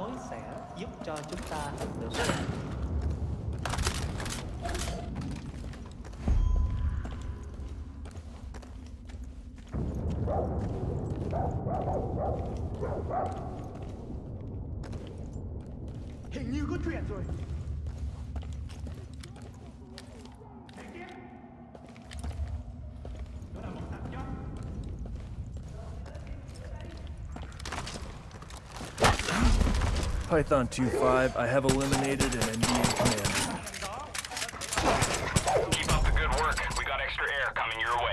tối sẽ giúp cho chúng ta được Hình như có chuyện rồi. Python 2-5, I have eliminated an NVA commander. Keep up the good work. We got extra air coming your way.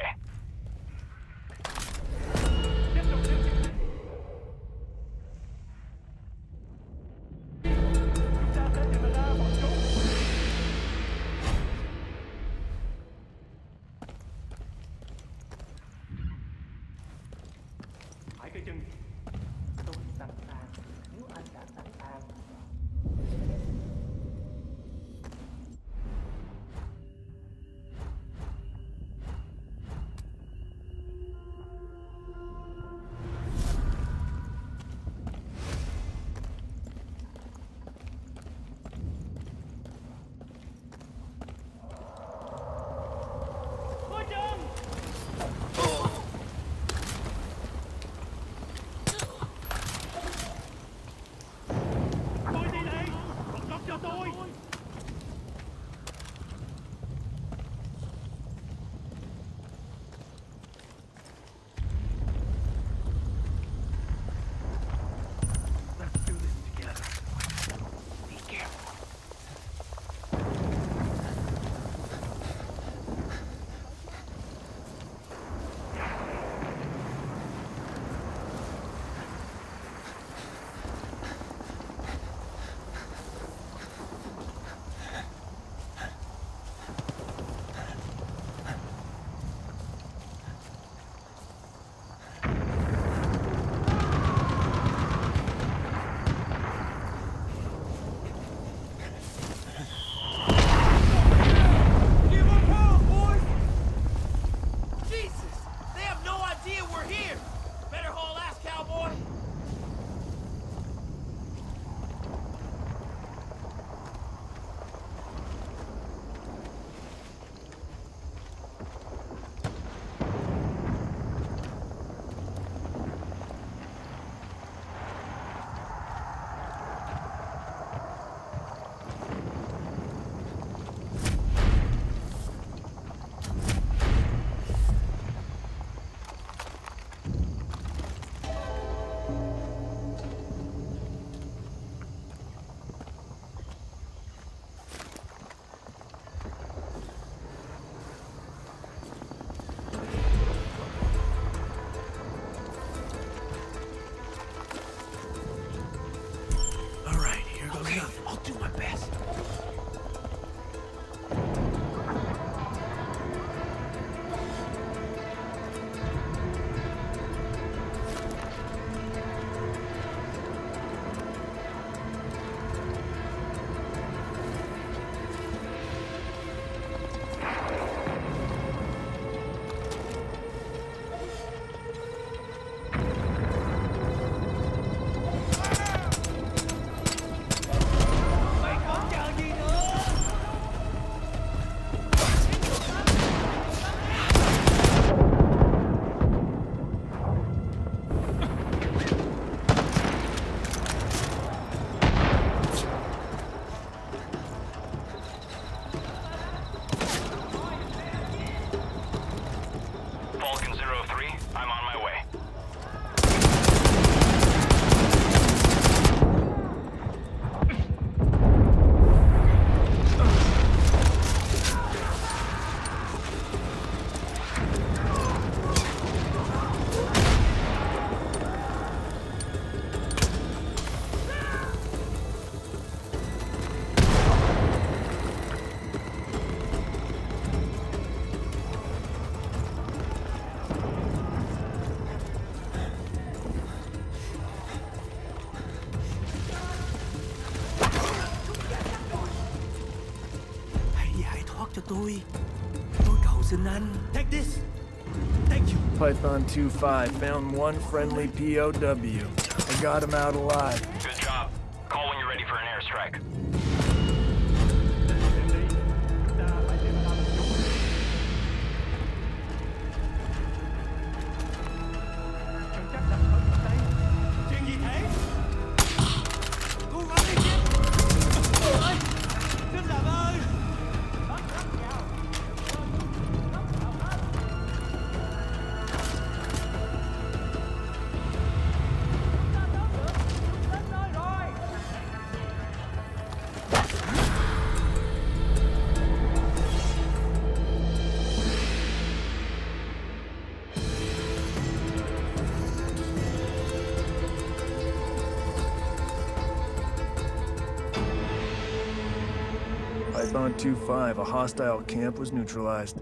Falcon 03. I'm on Python 2-5 found one friendly POW. I got him out alive. Good job. Call when you're ready for an airstrike. Python 2-5, a hostile camp was neutralized.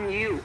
On you.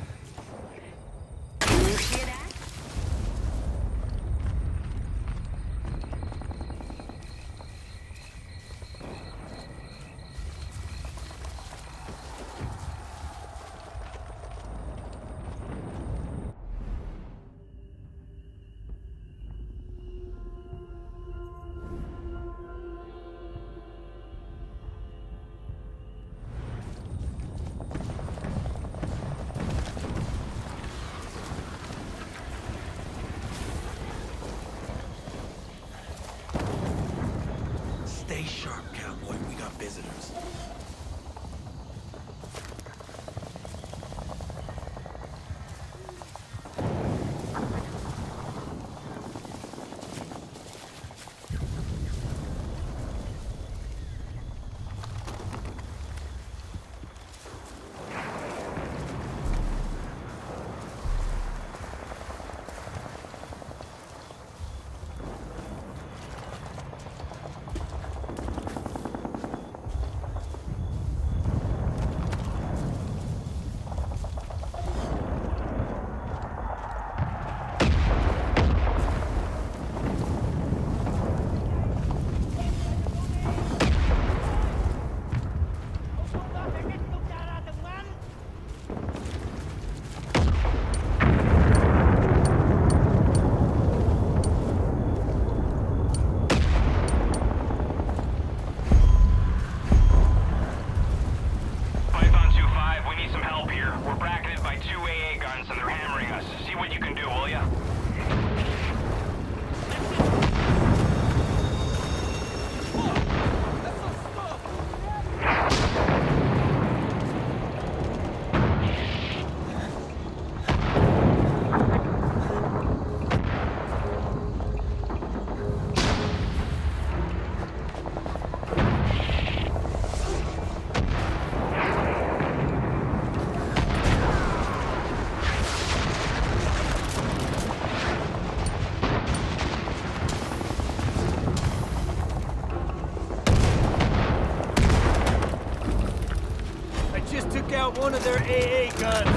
Of their AA guns.